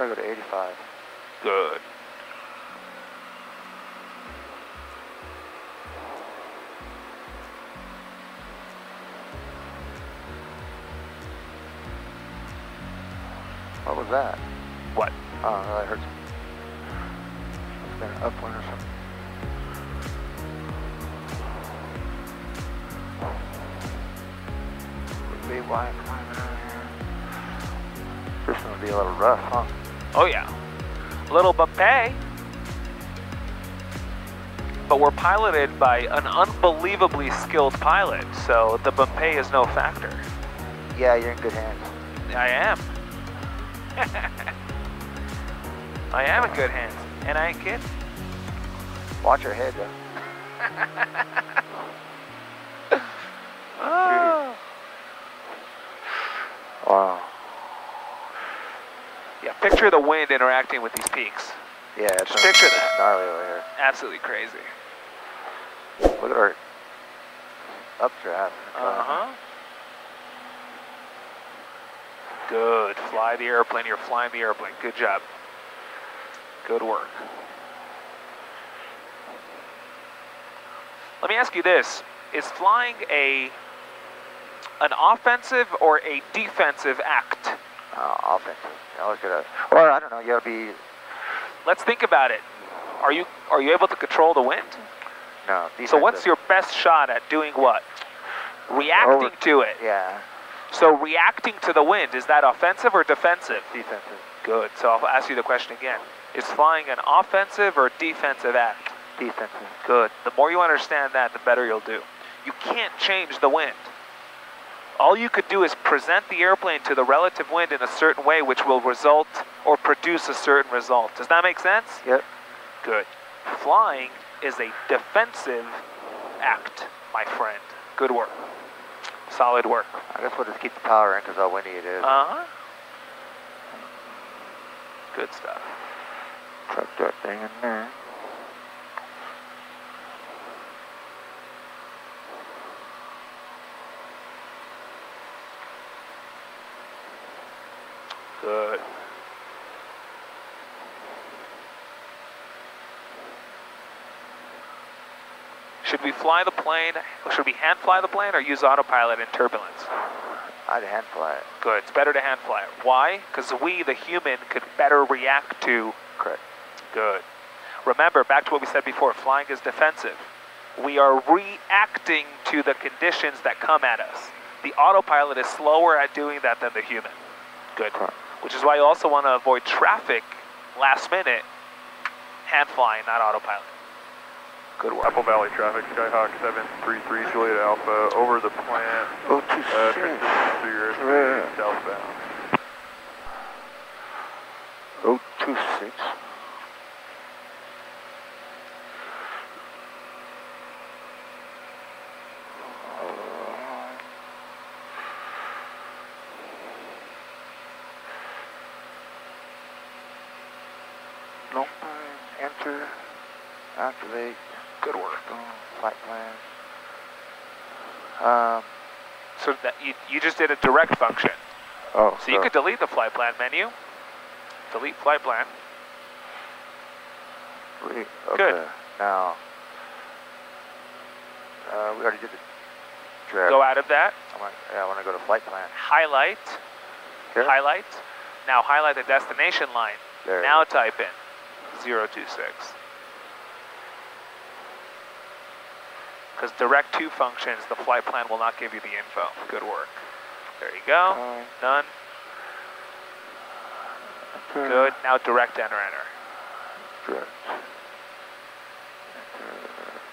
To go to 85. Good. What was that? What? Oh, that hurt. It's been an upwind or something. Climbing out here. This one will be a little rough, huh? Oh yeah. Little bumpy. But we're piloted by an unbelievably skilled pilot, so the bumpy is no factor. Yeah, you're in good hands. I am. I am in good hands, and I ain't kidding. Watch your head, though. Oh. Wow. Yeah, picture the wind interacting with these peaks. Yeah, it's Just picture that. gnarly over here. Absolutely crazy. Look at our updraft. Uh-huh. Good. Fly the airplane. You're flying the airplane. Good job. Good work. Let me ask you this. Is flying a an offensive or a defensive act? Uh, look at that. Or, I don't know, you gotta be, Let's think about it. Are you are you able to control the wind? no, So what's your best shot at doing what? Reacting Over- to it. Yeah, So reacting to the wind, is that offensive or defensive? defensive. Good. So I'll ask you the question again. Is flying an offensive or defensive act? Defensive. Good. The more you understand that, the better you'll do. You can't change the wind. All you could do is present the airplane to the relative wind in a certain way, which will result or produce a certain result. Does that make sense? Yep. Good. Flying is a defensive act, my friend. Good work. Solid work. I guess we'll just keep the power in because how windy it is. Uh huh. Good stuff. Tuck that thing in there. Good. Should we fly the plane? Should we hand fly the plane or use autopilot in turbulence? I'd hand fly it. Good. It's better to hand fly it. Why? Because we, the human, could better react to. Correct. Good. Remember, back to what we said before flying is defensive. We are reacting to the conditions that come at us. The autopilot is slower at doing that than the human. Good. Correct which is why you also want to avoid traffic last minute, hand flying, not autopilot. Good work. Apple Valley traffic, Skyhawk 733 Juliet Alpha, over the plant, oh, uh, transition to your yeah. southbound. 026. You, just did a direct function. Oh. So you could delete the flight plan menu. Delete flight plan. Re- Good. Now. Uh, we already did the. Go out of that. I want, yeah, I want to go to flight plan. Highlight. Here? Highlight. Now highlight the destination line. There. Now type in 026. Because direct to functions, the flight plan will not give you the info. Good work. There you go. Uh, Done. Good. Now direct enter enter. Direct.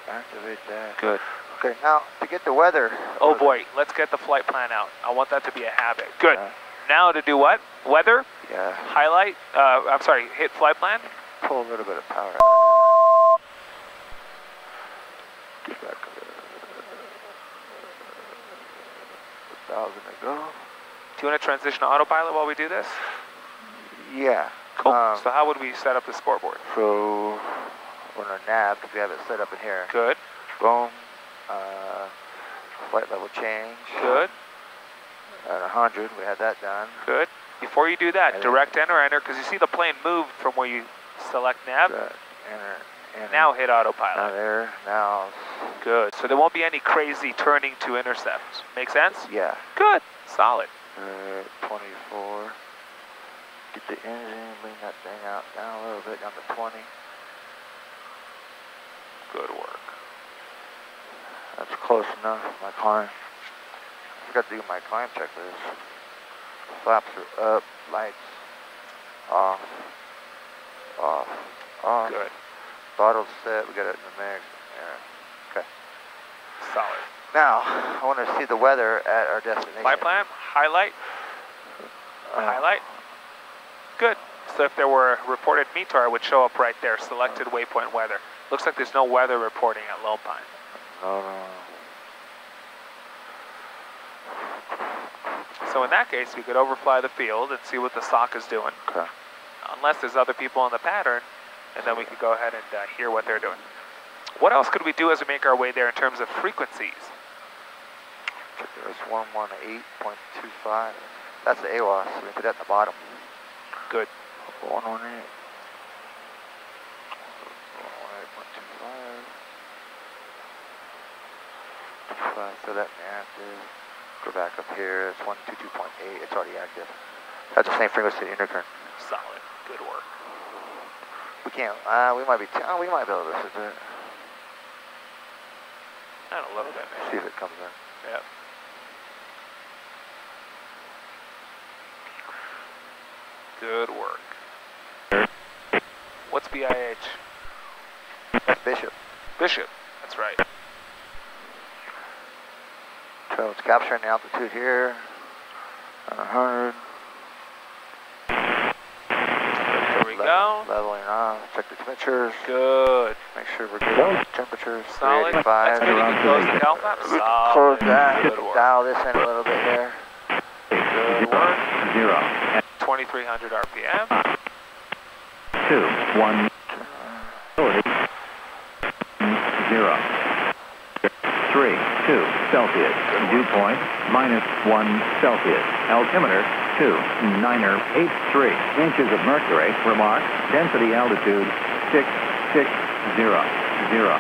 Activate that. Good. Okay, now to get the weather. Oh boy, let's get the flight plan out. I want that to be a habit. Good. Uh, Now to do what? Weather? Yeah. Highlight? Uh, I'm sorry, hit flight plan? Pull a little bit of power out. Get back. A thousand to go. Do you want to transition to autopilot while we do this? Yeah. Cool. Um, so how would we set up the scoreboard? So we're on a nav because we have it set up in here. Good. Boom. Uh, flight level change. Good. At 100, we had that done. Good. Before you do that, And direct enter, enter, because you see the plane moved from where you select nav. Enter, enter. Now hit Now autopilot. there. Now. Good. So there won't be any crazy turning to intercept. Make sense? Yeah. Good. Solid. Uh, 24. Get the engine, lean that thing out down a little bit, down to 20. Good work. That's close enough. My climb. I forgot to do my climb checklist. Flaps are up, lights off, off, off. Good. Throttle's set. We got it in the mix. Solid. Now, I want to see the weather at our destination. Flight plan, highlight, Uh, highlight. Good. So if there were reported METAR, it would show up right there, selected waypoint weather. Looks like there's no weather reporting at Lone Pine. No, no. So in that case, we could overfly the field and see what the SOC is doing, Okay. unless there's other people on the pattern, and then we could go ahead and uh, hear what they're doing. What else could we do as we make our way there in terms of frequencies? This. 118.25. That's the AWOS. So we put that at the bottom. Good. 118. 118.25. So that active. Go back up here. It's 122.8. It's already active. That's the same frequency in UNICOM. Solid. Good work. We can't. Uh, we might be. T- oh, we might be able to listen to it. And a little bit, maybe. See if it comes in. Yep. Good work. What's BIH? That's Bishop. Bishop. That's right. So it's capturing the altitude here. 100. There we go. Leveling off. Check the temperatures. Good. Make sure we're good. Temperatures. Solid. 385. That's good. You can close the cowl flap. Solid. Close that. Dial this in a little bit here. Good work. Zero. 2300 RPM. Two. One. Ability. Zero. Three. Two. Celsius. Dew Minus one Celsius. Altimeter. Two. Niner. Eight. Three. Inches of mercury. Remark. Density altitude. Six. Six. Zero. Zero.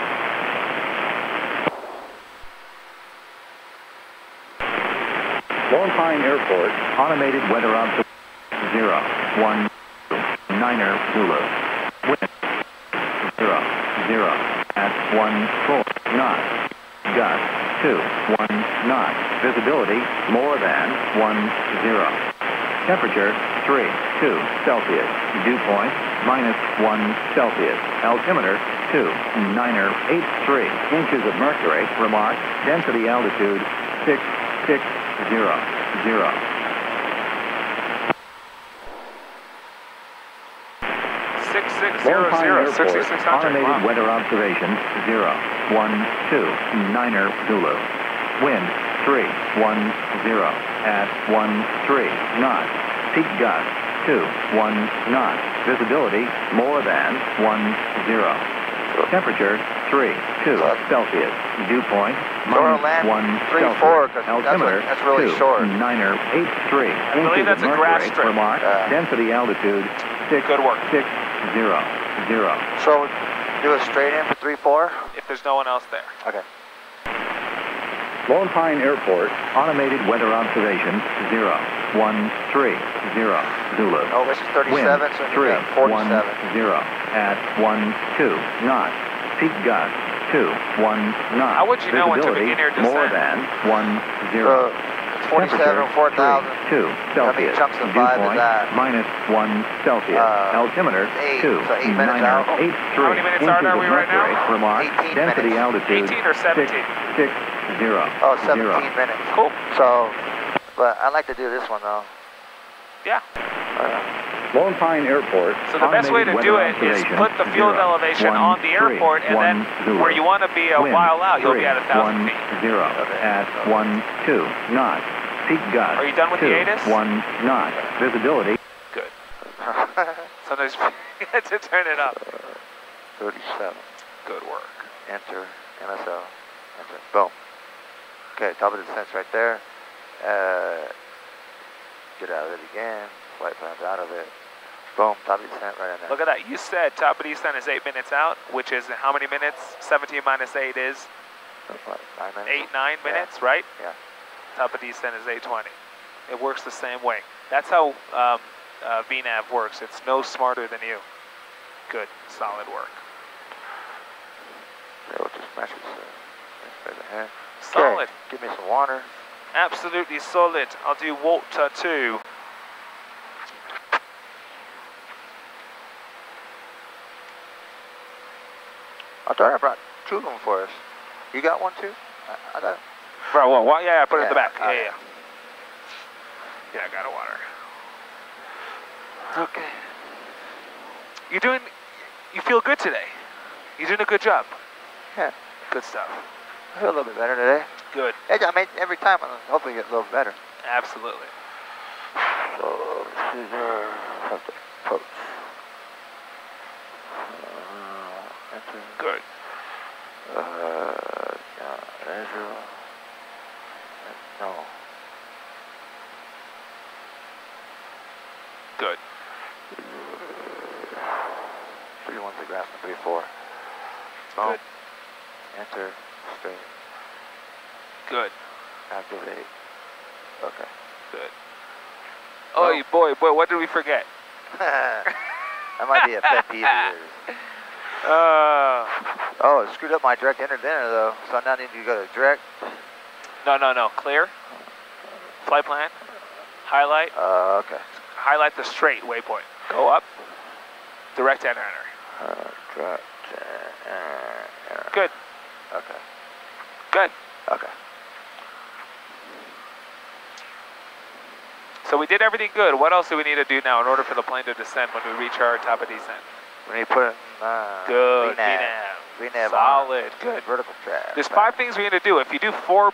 Lone Pine Airport. Automated weather observation. Zero. One. Niner. Zulu. Wind. Zero. Zero. At one four knot gust, 2, 1 knots. Visibility, more than 1, 0. Temperature, 3, 2 Celsius. Dew point, minus 1 Celsius. Altimeter, 2, 9, 8, 3 inches of mercury. Remark, density altitude, 6, 6, 0, 0. Zero zero Airport, sixty six hundred. automated weather observation, zero, one, two, Niner Zulu. Wind, three, one, zero, at one, three, knot. Peak gust, two, one, knot. Visibility, more than one, zero. Temperature, three, two, Celsius. Dew point, minus land one three, Celsius. four, 'cause that's Altimeter, that's really two, short. Niner, eight, three. I believe that's a grass strip. Uh, density altitude, six, Good work. six, zero, zero. So do a straight in for 3 4. If there's no one else there. Okay. Lone Pine Airport, automated weather observation, zero, one, three, zero, Zulu. Oh, this is 37, Wind, so you three, 47. one, zero, at one, two, knot. Peak gust, two, one, knot. How would you know when to Visibility, begin your More than one, zero. So zero. it's 47, Temperature, 4,000. three, two, Celsius. chunks of Dew five is that? minus one Celsius. Uh, Altimeter, eight, two, so eight minutes niner, out. eight, How three. many minutes are of we right now? mercury. Remark, 18 density minutes. altitude, 18 or 17? Six, six, zero. Oh, 17 zero. minutes. Cool. So, but I'd like to do this one though. Yeah. Lone Pine Airport. So the best way to do it is put the field zero, elevation one, on the three, airport, and one, then zero. where you want to be a Wind, while out, you'll three, be at a thousand one, feet. zero, at one, two, knot. Peak gust. Are you done with two, the ATIS? One knot. Visibility. Good. Sometimes you get to turn it up. 37. Good work. Enter. MSL. Enter. Boom. Okay, top of the descent's right there. Uh, get out of it again. flight plans out of it. Boom, top of descent right in there. Look at that. You said top of descent is eight minutes out, which is how many minutes? 17 minus eight is What, nine minutes? eight, nine Yeah. minutes, right? Yeah. Top of descent is 820. It works the same way. That's how um, uh, VNAV works. It's no smarter than you. Good, solid work. Yeah, we'll just match this uh. Solid, Give me some water. absolutely solid. I'll do water too. Thought I brought two of them for us. You got one too? I, I got. Right, well, well, yeah, I put it in the back. Yeah, alright. yeah. Yeah, I got a water. Okay. You're doing, you feel good today. You're doing a good job. Yeah. Good stuff. I feel a little bit better today. Good, Hey, I mean, every time I hopefully get a little better. absolutely. So, Caesar, uh, have to approach. Uh, enter. Good. Uh, yeah, Ezra. No. Good. Three ones to grasp and three four. Boom. Good. Enter. Straight. Good. Activate. Okay. Good. Oh boy, boy, what did we forget? that might be a pet peeve of yours. Uh, Oh, it screwed up my direct enter dinner though. So I now need to go to direct. no, no, no. Clear. Flight plan. Highlight. Uh, okay. Highlight the straight waypoint. Go up. Direct enter. enter. Uh, direct. Uh, Good. Okay. Good. Okay. So we did everything good. What else do we need to do now in order for the plane to descend when we reach our top of descent? We need to put in uh, Good. VNAV. VNAV on. Solid. Good. Vertical track. There's five things we need to do. If you do four,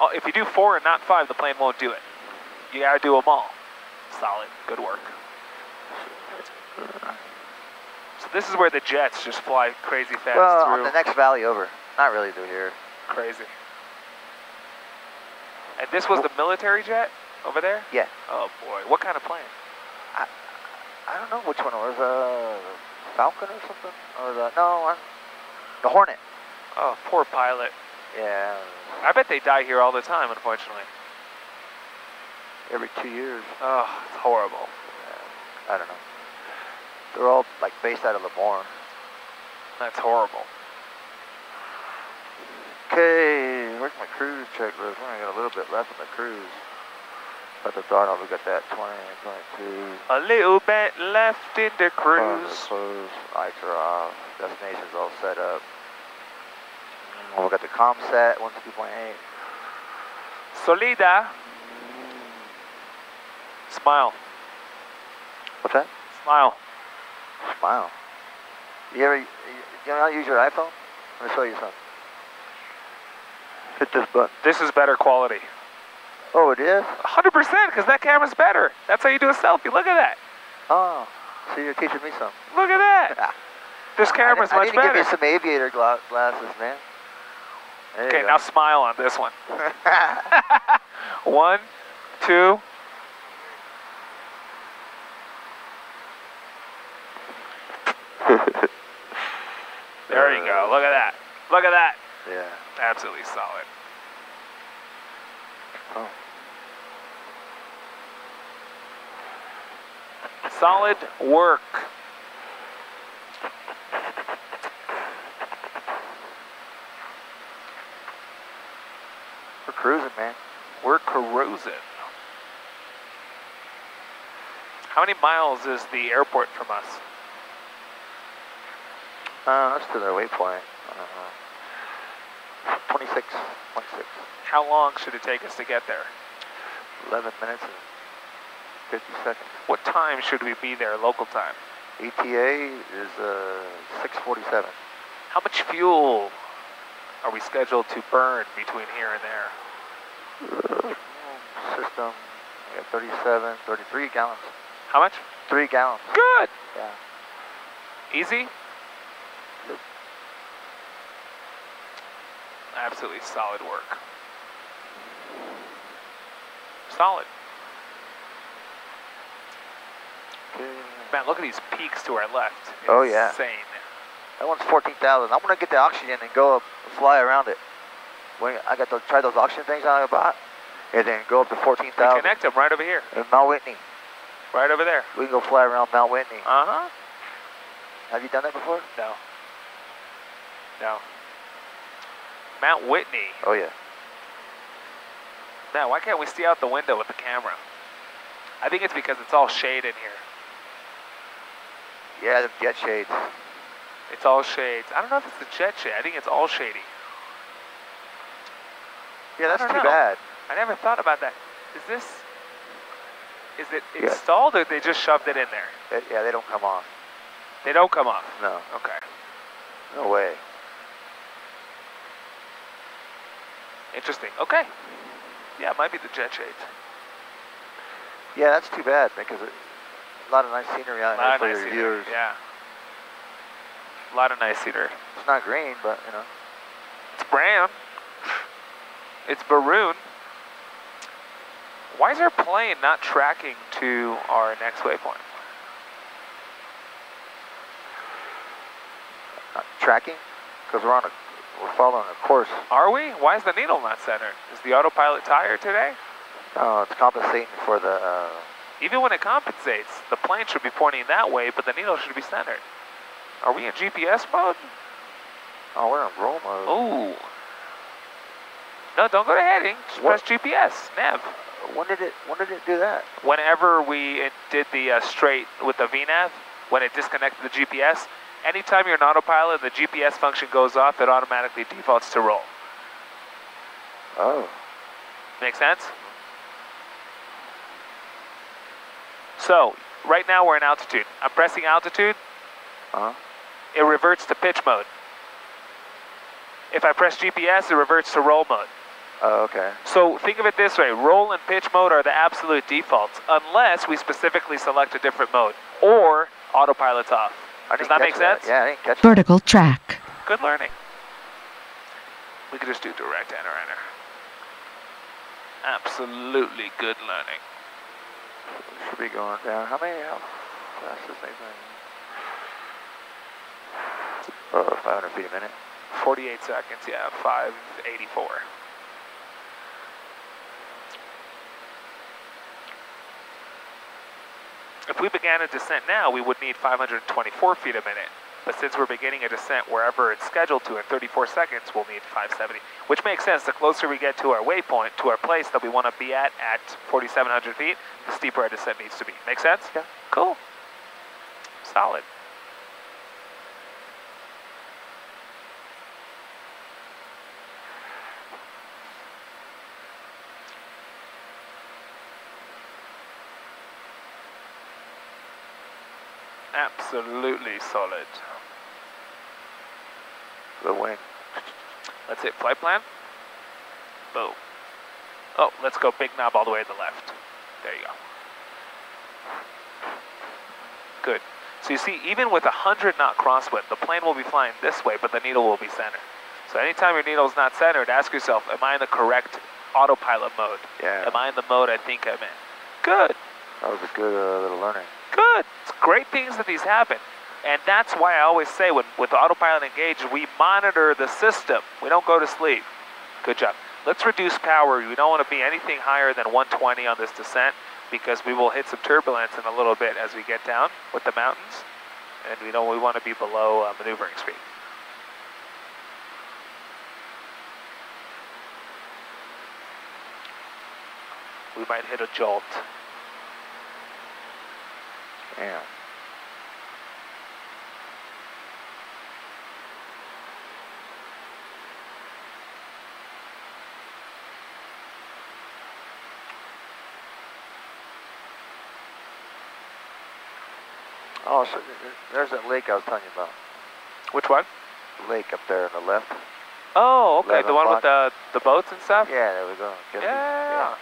uh, if you do four and not five, the plane won't do it. You gotta do them all. Solid. Good work. So this is where the jets just fly crazy fast Well, through. on the next valley over. Not really through here. Crazy. And this was the military jet over there? Yeah. Oh boy, what kind of plane? I I don't know which one it was. Uh, Falcon or something? Or the no, uh, the Hornet. Oh, poor pilot. Yeah. I bet they die here all the time, unfortunately. Every two years. Oh, it's horrible. I don't know. They're all like based out of Lemoore. That's horrible. Okay, where's my cruise checklist? We only got a little bit left on the cruise. But the throttle, we got that 20, 22. A little bit left in the Cruise. cruise. Close, lights are off, destination's all set up. Mm, We got the ComSat, 160.8. Solida. Smile. What's that? Smile. Smile. You ever, you, how to use your iPhone? Let me show you something. Hit this button. This is better quality. Oh, it is? 100% because that camera's better. That's how you do a selfie. Look at that. Oh, so you're teaching me something. Look at that. This camera's I, I much need to better. give you some aviator gla- glasses, man. Okay, now smile on this one. One, two. There you go. Look at that. Look at that. yeah. Absolutely solid. Oh. Solid work. Cruising, man. We're cruising. How many miles is the airport from us? Uh, that's to their waypoint. Uh, 26, 26. How long should it take us to get there? 11 minutes and 50 seconds. What time should we be there, local time? ETA is uh, 647. How much fuel are we scheduled to burn between here and there? System, we got 37, 33 gallons. How much? Three gallons. Good. Yeah. Easy? Absolutely solid work. Solid. Man, look at these peaks to our left. Oh, yeah. Insane. That one's 14,000. I'm gonna get the oxygen and go up, fly around it. When I got to try those oxygen things I bought, and then go up to 14,000. connect them right over here. in Mount Whitney. Right over there. We can go fly around Mount Whitney. Uh-huh. Have you done that before? No. No. Mount Whitney. Oh yeah. Now, why can't we see out the window with the camera? I think it's because it's all shade in here. Yeah, the jet shades. It's all shades. I don't know if it's the jet shade. I think it's all shady. Yeah, that's too know. bad. I never thought about that. Is this... Is it Yeah. installed or they just shoved it in there? They- yeah, they don't come off. They don't come off. No, Okay. no way. Interesting. Okay. Yeah, it might be the jet shades. Yeah, that's too bad because it, a lot of nice scenery out here for nice your scenery. viewers. Yeah. A lot of nice scenery. It's not green, but you know. It's brown. It's Baroon. Why is our plane not tracking to our next waypoint? Not tracking because we're on a we're following a course. Are we? Why is the needle not centered? Is the autopilot tired today? No, it's compensating for the. Uh, Even when it compensates, the plane should be pointing that way, but the needle should be centered. Are we in GPS mode? oh, we're in roll mode. Ooh. No, don't go to heading. Just What? press GPS, nav. When did it? When did it do that? Whenever we did the uh, straight with the VNAV, when it disconnected the GPS, anytime you're in autopilot, the GPS function goes off, it automatically defaults to roll. Oh. Make sense? So, right now we're in altitude. I'm pressing altitude, Uh huh. it reverts to pitch mode. If I press GPS, it reverts to roll mode. Oh, okay. So think of it this way, roll and pitch mode are the absolute defaults, unless we specifically select a different mode, or autopilot's off. Does that make catch sense? Yeah, I didn't catch that. Vertical track. Good learning. We could just do direct enter enter. Absolutely good learning. Should be going down. How many? How fast is they going? Uh, 500 feet a minute. 48 seconds, yeah, 584. If we began a descent now, we would need 524 feet a minute. But since we're beginning a descent wherever it's scheduled to in 34 seconds, we'll need 570. Which makes sense. The closer we get to our waypoint, to our place that we want to be at at 4,700 feet, the steeper our descent needs to be. Make sense? Yeah. Cool. Solid. Absolutely solid. The wing. That's it. Flight plan. Boom. Oh, let's go big knob all the way to the left. There you go. Good. So you see, even with a 100 knot crosswind, the plane will be flying this way, but the needle will be centered. So anytime your needle is not centered, ask yourself, am I in the correct autopilot mode? Yeah. Am I in the mode I think I'm in? Good. That was a good uh, little learning. Good. It's great things that these happen. And that's why I always say when with autopilot engaged, we monitor the system. We don't go to sleep. Good job. Let's reduce power. We don't want to be anything higher than 120 on this descent because we will hit some turbulence in a little bit as we get down with the mountains. And we know we want to be below uh, maneuvering speed. We might hit a jolt. Yeah. Oh, so th- th- there's that lake I was telling you about. Which one? Lake up there on the left. Oh, okay. The 11 one with the, the boats and stuff? Yeah, there we go. We- Yeah.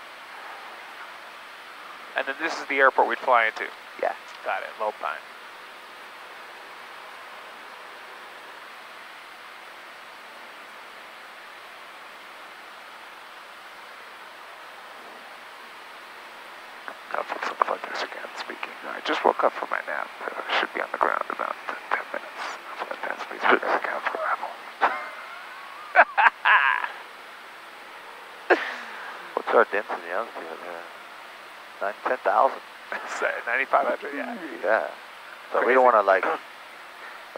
And then this is the airport we'd fly into. Got it, Lone Pine. Couple and Fledgers again speaking. I just woke up from my nap. I should be on the ground about 10 minutes. Flight path speed does account for arrival. What's our density altitude here? 9, 10,000 say, 9,500, yeah. Yeah. So Crazy. we don't want to like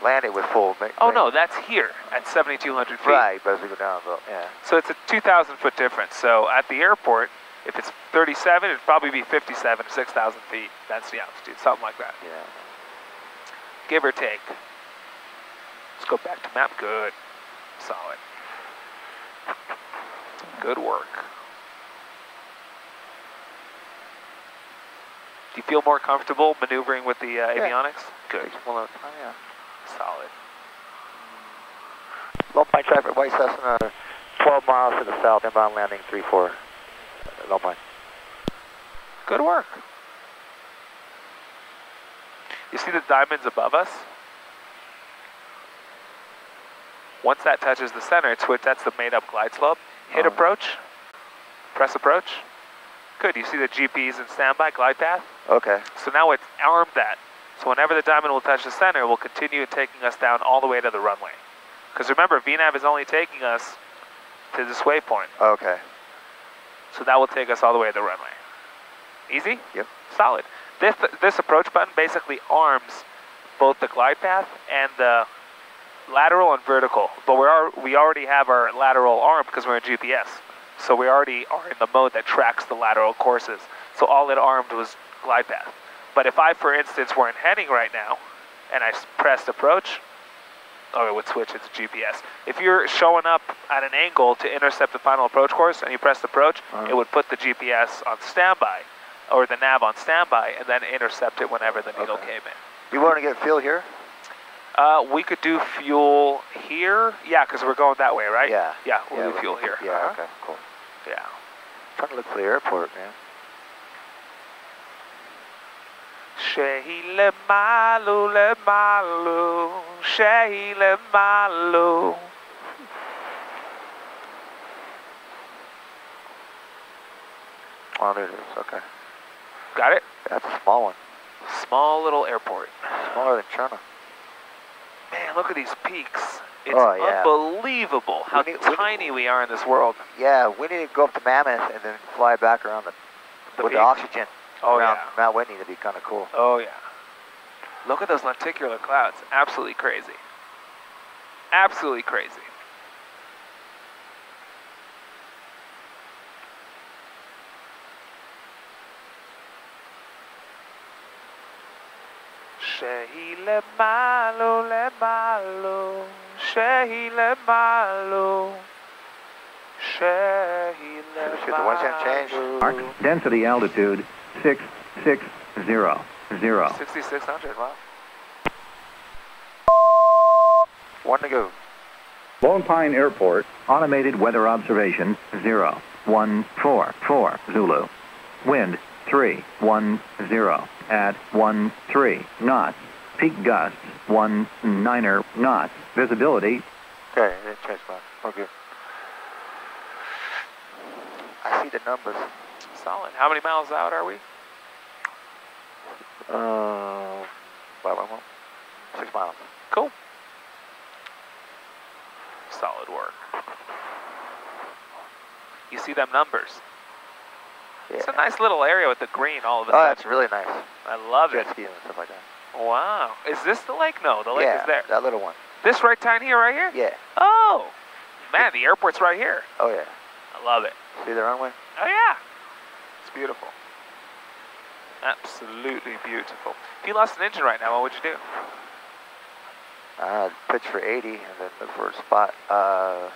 land it with full. Make, oh no, that's here at 7,200 feet. Right, but as we go down, but, yeah. So it's a 2,000 foot difference. So at the airport, if it's 37, it'd probably be 57, 6,000 feet. That's the altitude, something like that. Yeah. Give or take. Let's go back to map. Good. Solid. Good work. Do you feel more comfortable maneuvering with the uh, Yeah. avionics? Good, Well, uh, oh, yeah. solid. Lone Pine traffic, White Cessna, 12 miles to the south, inbound landing 3-4. Uh, Lone Pine. Good work. You see the diamonds above us? Once that touches the center, it's what that's the made-up glide slope. Hit Oh. approach. Press approach. Good. You see the GPs in standby glide path. Okay. So now it's armed that. So whenever the diamond will touch the center, it will continue taking us down all the way to the runway. Because remember, VNAV is only taking us to this waypoint. Okay. So that will take us all the way to the runway. Easy? Yep. Solid. This, this approach button basically arms both the glide path and the lateral and vertical. But we are we already have our lateral arm because we're in GPS. So we already are in the mode that tracks the lateral courses. So all it armed was glide path. But if I, for instance, were in heading right now and I pressed approach, oh, it would switch it to GPS. If you're showing up at an angle to intercept the final approach course and you press approach, Uh-huh. it would put the GPS on standby or the nav on standby and then intercept it whenever the needle Okay. came in. You want to get fuel here? Uh, we could do fuel here. Yeah, because we're going that way, right? Yeah. Yeah, we'll yeah, do fuel here. Yeah, Uh-huh. okay, cool. Yeah. trying to look for the airport, man. Malu le malu, sheile malu. Oh, there it is. Okay. Got it? That's a small one. Small little airport. Smaller than China. Man, look at these peaks. It's Oh, yeah. unbelievable how We need- we- tiny we are in this world. Yeah, we need to go up to Mammoth and then fly back around the, The with the oxygen Oh, around yeah. Mount Whitney. That'd be kind of cool. Oh, yeah. Look at those lenticular clouds. Absolutely crazy. Absolutely crazy. Sheile malo le malo, sheile malo, sheile Shoot, the ones haven't changed. Mark, density altitude 660. Zero. 6600, wow. One to go. Lone Pine Airport, automated weather observation 0144 Zulu. Wind 310 at 13 knots. Peak gusts 19er knots. Visibility Okay, change. We're good. I see the numbers. Solid. How many miles out are we? Uh, five, one, one, six miles. Cool. Solid work. You see them numbers. Yeah. It's a nice little area with the green all of a Oh, sudden. that's really nice. I love Jet it. skiing and stuff like that. Wow. Is this the lake? No, the lake yeah, is there. that little one. This right down here, right here? Yeah. Oh. Man, the airport's right here. Oh yeah. I love it. See the runway? Oh yeah. It's beautiful. Absolutely beautiful. If you lost an engine right now, what would you do? Uh, pitch for 80 and then look for a spot. Uh,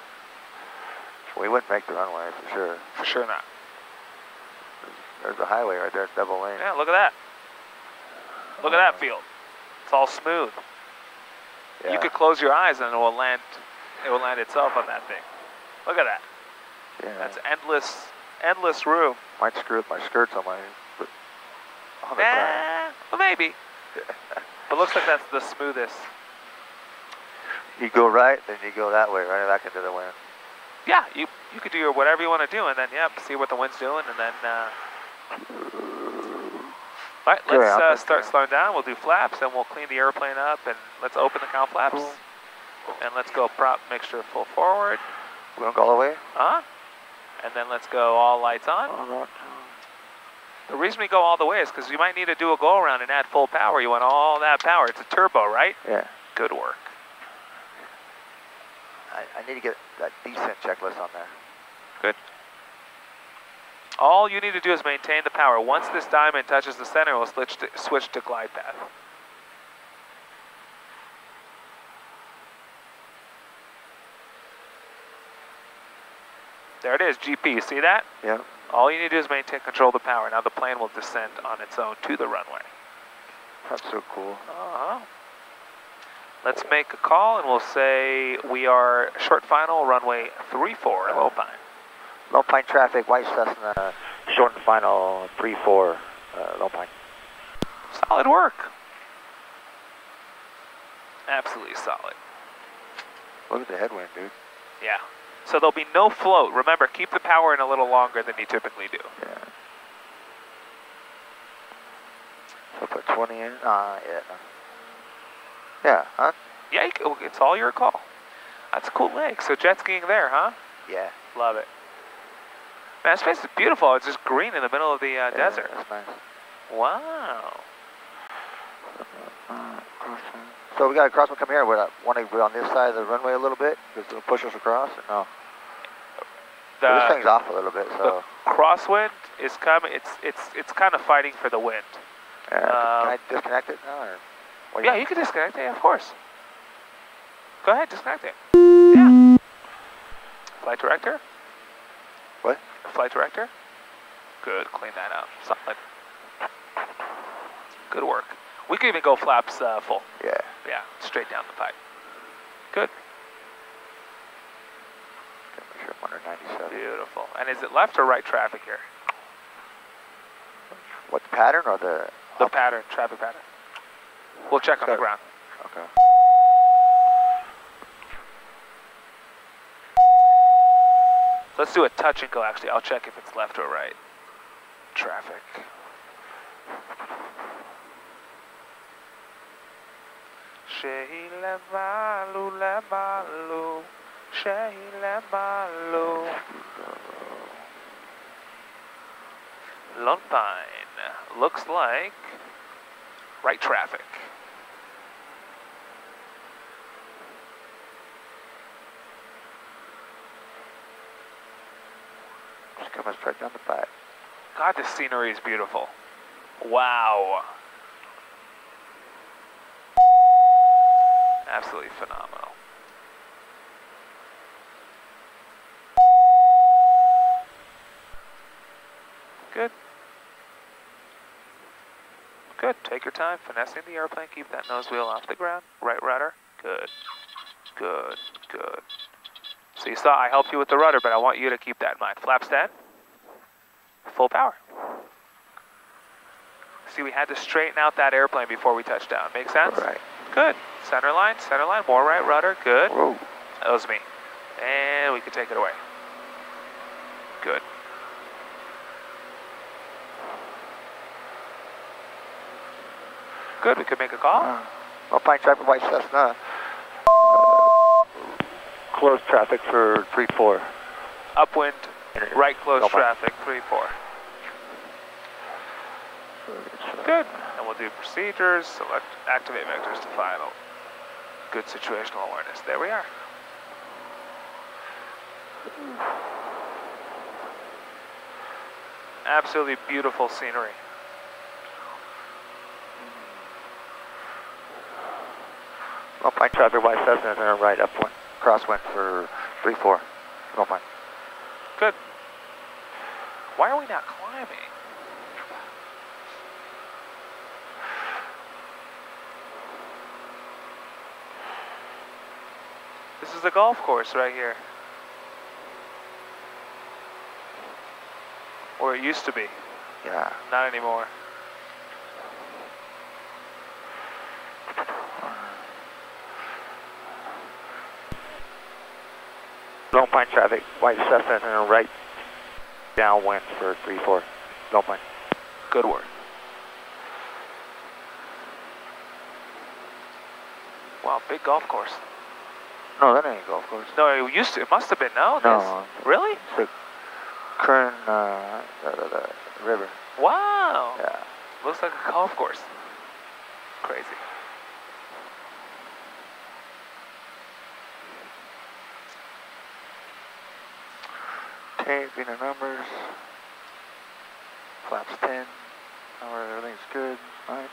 we wouldn't make the runway for sure. For sure not. There's the highway right there, double lane. Yeah, look at that. Look at that field. It's all smooth. Yeah. You could close your eyes and it will land. It will land itself on that thing. Look at that. yeah. That's endless, endless room. might screw up my skirts on my. But on the ground. Nah, well, maybe. But looks like that's the smoothest. You go right, then you go that way, right back into the wind. Yeah, you you could do your whatever you want to do, and then yep, see what the wind's doing, and then uh, All right, let's uh, start slowing down. We'll do flaps, and we'll clean the airplane up, and let's open the cowl flaps. Cool. And let's go prop mixture full forward. We're gonna go all the way? Huh? And then let's go all lights on. Oh, no. The reason we go all the way is because you might need to do a go around and add full power. You want all that power. It's a turbo, right? Yeah. Good work. I, I need to get that decent checklist on there. Good. All you need to do is maintain the power. Once this diamond touches the center, we'll switch to, switch to glide path. There it is, GP. You see that? Yeah. All you need to do is maintain control of the power. Now the plane will descend on its own to the runway. That's so cool. Uh-huh. Let's make a call and we'll say we are short final runway 34 Lone Pine. Lone Pine traffic, White Cessna, short and final, 3-4, uh, Lone Pine. Solid work. Absolutely solid. Look at the headwind, dude. Yeah. So there'll be no float. Remember, keep the power in a little longer than you typically do. Yeah. So put 20 in? Uh, yeah. Yeah, huh? Yeah, it's all your call. That's a cool lake. So jet skiing there, huh? Yeah. Love it. Man, this place is beautiful. It's just green in the middle of the uh, yeah, desert. That's nice. Wow. Uh, crosswind. So we got a crosswind come here. We want to be on this side of the runway a little bit because it'll push us across. Or no, The, this thing's off a little bit. So the crosswind is coming. It's it's it's kind of fighting for the wind. uh, um, can I disconnect it now? Or Yeah, you can disconnect it, of course. Go ahead, disconnect it. Yeah. Flight director? What? Flight director? Good, clean that up. Solid. Good work. We could even go flaps uh, full. Yeah. Yeah, straight down the pipe. Good, Gotta make sure I'm under 97. beautiful. And is it left or right traffic here? What the pattern or the? The pattern, traffic pattern. We'll check on the ground. Okay. Let's do a touch and go actually. I'll check if it's left or right. Traffic. Malu La Malu. Sheila Malu. Lone. Looks like right traffic. Just coming straight down the pipe. God, this scenery is beautiful. Wow. Absolutely phenomenal. Good. Good. Take your time finessing the airplane. Keep that nose wheel off the ground. Right rudder. Good. Good. Good. So you saw I helped you with the rudder, but I want you to keep that in mind. Flap stand full power. See, we had to straighten out that airplane before we touched down. Make sense? All right. Good. Center line, center line, more right rudder. Good. Whoa. That was me. And we can take it away. Good. Good, we could make a call. Uh, Lone Pine traffic, White Cessna. Uh, close traffic for 3-4. Upwind, right close Low traffic, 3-4. Good. Do procedures, select, activate vectors to final. Good situational awareness. There we are. Absolutely beautiful scenery. Lone Pine traffic, White Cessna, and then right upwind, crosswind for 3-4. Lone Pine. Good. Why are we not climbing? This is the golf course right here. Or it used to be. Yeah. Not anymore. Lone Pine traffic, white Cessna and right downwind for 3-4. Lone Pine. Good work. Wow, big golf course. No, that ain't a golf course. No, it used to. It must have been. No. No, This- Really? it's the Kern, uh, the, the, the river. Wow. Yeah. Looks like a golf course. Crazy. Changing the numbers. Flaps 10. Number, everything's good. Nice.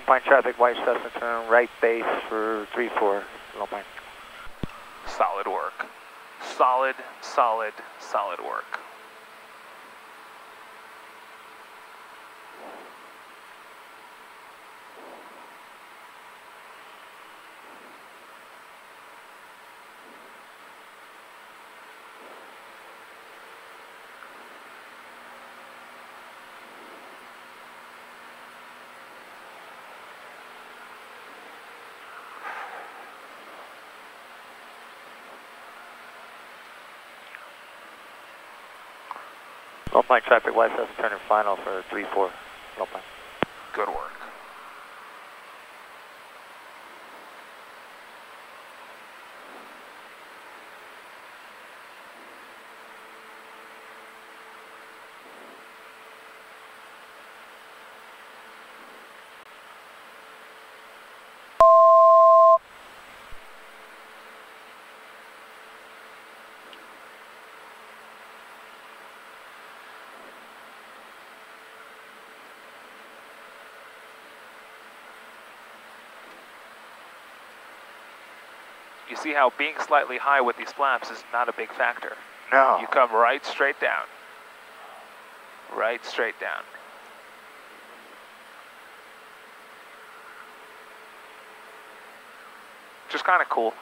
Lone Pine traffic, white Cessna turn right base for 3-4, Lone Pine. Solid work. Solid, solid, solid work. Lone Pine traffic, white Cessna turning final for 3-4, You see how being slightly high with these flaps is not a big factor. No. You come right straight down. Right straight down. Just kind of cool.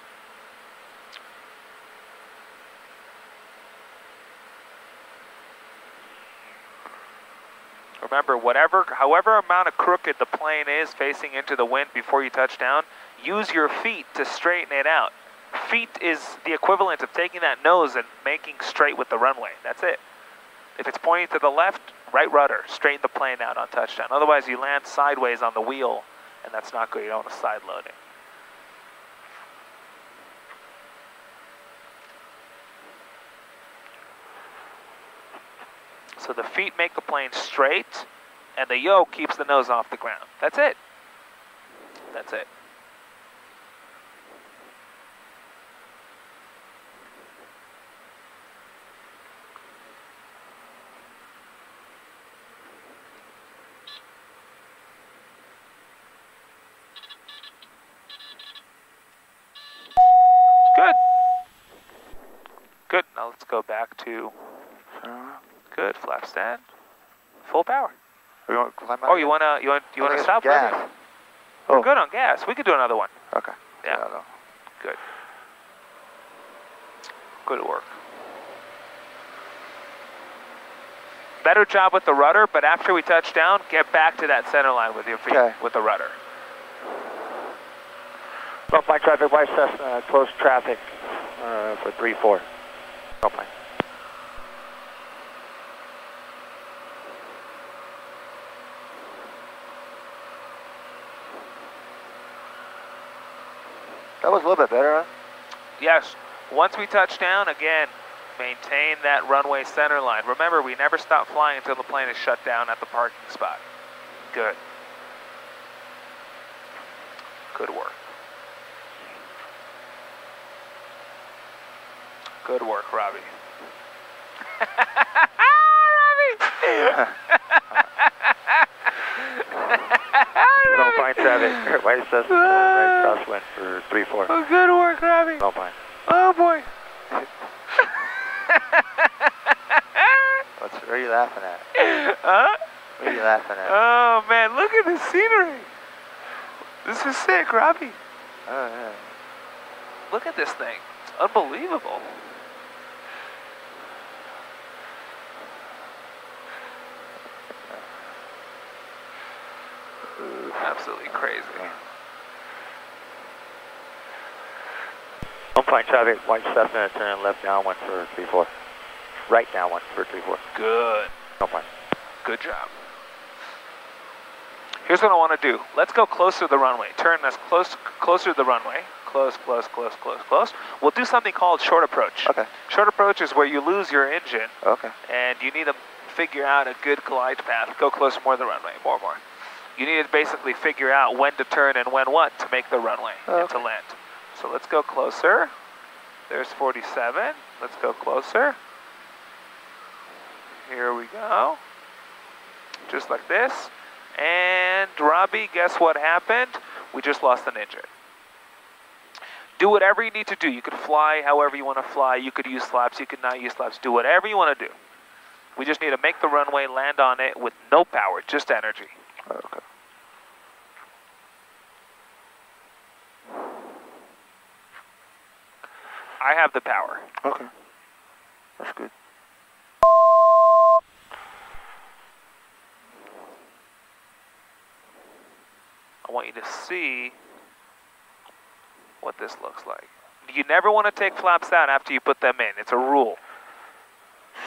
Remember, whatever, however amount of crooked the plane is facing into the wind before you touch down, use your feet to straighten it out. Feet is the equivalent of taking that nose and making straight with the runway. That's it. If it's pointing to the left, right rudder, straighten the plane out on touchdown. Otherwise, you land sideways on the wheel, and that's not good. You don't want to side load it. So the feet make the plane straight, and the yoke keeps the nose off the ground. That's it. That's it. Good. Good. Now let's go back to Uh, good flap stand. Full power. you want to climb out? Oh, you wanna you want you wanna Look stop? some gas. Randy? We're Oh. good on gas. We could do another one. Okay. Yeah. no. Good. Good work. Better job with the rudder, but after we touch down, get back to that center line with your feet, Okay. with the rudder. Lone Pine traffic, white Cessna, close traffic uh, for 3-4. Lone Pine. That was a little bit better, huh? Once we touch down, again, maintain that runway center line. Remember, we never stop flying until the plane is shut down at the parking spot. Good. Good work. Good work, Robbie. Robbie! Lone Pine traffic, white Cessna, right crosswind for 3-4. Oh, good work, Robbie. Lone Pine. Oh, boy. What's, what are you laughing at? huh? What are you laughing at? Oh, man, look at the scenery. This is sick, Robbie. Oh, yeah. Look at this thing. It's unbelievable. Absolutely crazy. Lone Pine traffic, white Cessna, turn left downwind for 34. Right downwind for 34. Good. Lone Pine. Good job. Here's what I want to do. Let's go closer to the runway. Turn us close, closer to the runway. Close, close, close, close, close. We'll do something called short approach. Okay. Short approach is where you lose your engine Okay. and you need to figure out a good glide path. Go closer more to the runway, more, more. You need to basically figure out when to turn and when what to make the runway oh, and to Okay. land. So let's go closer. There's 47. Let's go closer. Here we go. Just like this. And Robbie, guess what happened? We just lost an engine. Do whatever you need to do. You could fly however you want to fly. You could use flaps. You could not use flaps. Do whatever you want to do. We just need to make the runway, land on it with no power, just energy. Okay. I have the power. Okay. That's good. I want you to see what this looks like. You never want to take flaps out after you put them in. It's a rule.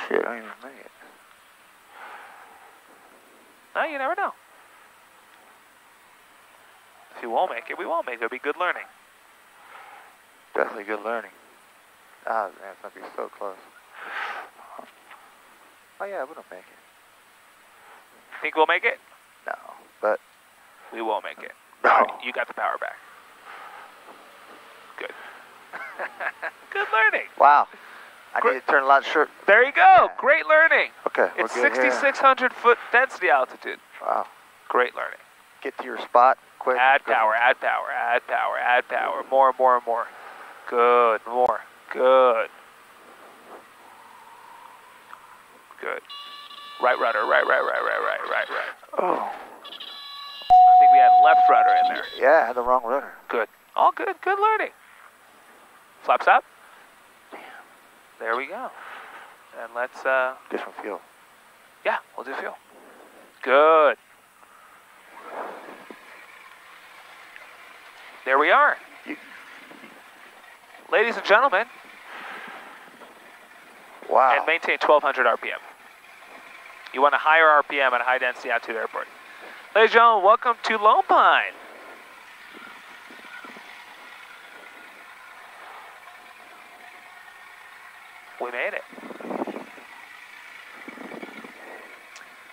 Shit, I didn't even it. No, you never know. If you won't make it, we won't make it. It'll be good learning. Definitely good learning. Ah, man, it's gonna be so close. Oh yeah, we don't make it. Think we'll make it? No, but We won't make it. no. You got the power back. Good. good learning. Wow. I Great. need to turn a lot short. There you go. Yeah. Great learning. Okay, It's 6,600 foot density altitude. Wow. Great learning. Get to your spot quick. Add power, add power, add power, add power. More, and more, and more. Good, more. Good. Good. Right rudder, right, right, right, right, right, right, right. Oh, I think we had left rudder in there. yeah, I had the wrong rudder. Good. All good, good learning. Flaps up. There we go. And let's, uh, some fuel. yeah, we'll do fuel. Good. There we are. You- Ladies and gentlemen, Wow. and maintain 1200 RPM. You want a higher RPM at a high density altitude airport. Ladies and gentlemen, welcome to Lone Pine. We made it.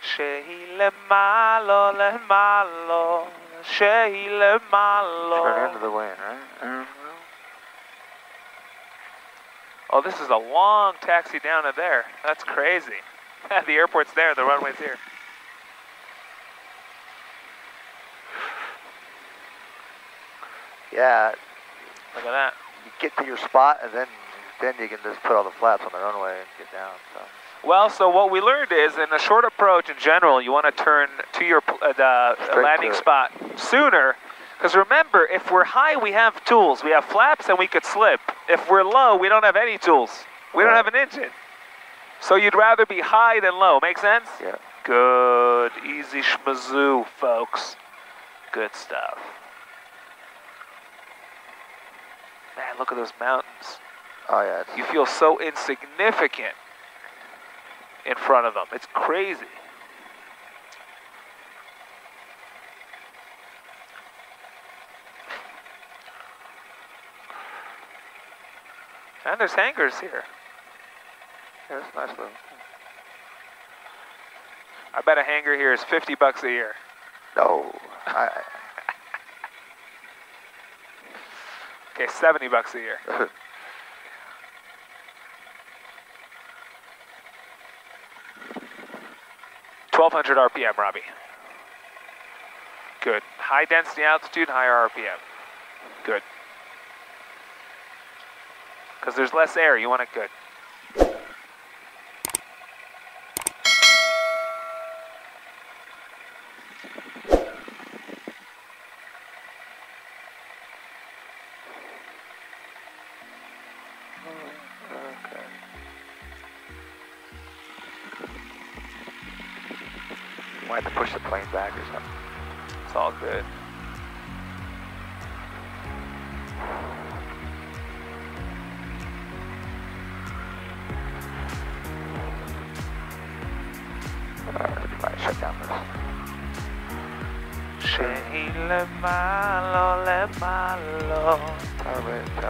Sheile malo le malo, sheile malo. Turn into the wind, right? Uh-huh. Oh, this is a long taxi down to there. That's crazy. the airport's there, the runway's here. Yeah, Look at that. you get to your spot and then then you can just put all the flaps on the runway and get down. So. Well, so what we learned is in a short approach in general, you want to turn to your uh, landing to spot sooner. Because remember, if we're high, we have tools. We have flaps and we could slip. If we're low, we don't have any tools. We don't have an engine. So you'd rather be high than low. Make sense? Yeah. Good. Easy schmazoo, folks. Good stuff. Man, look at those mountains. Oh yeah. You feel so insignificant in front of them. It's crazy. And there's hangars here. yeah, it's nice little. I bet a hangar here is 50 bucks a year. No. I, Okay, 70 bucks a year. 1200 RPM, Robbie. Good. High density altitude, higher RPM. Good. Because there's less air, you want it good. okay. Might have to push the plane back or something. It's all good.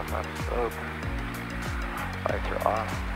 Tap up, up. Lights are off.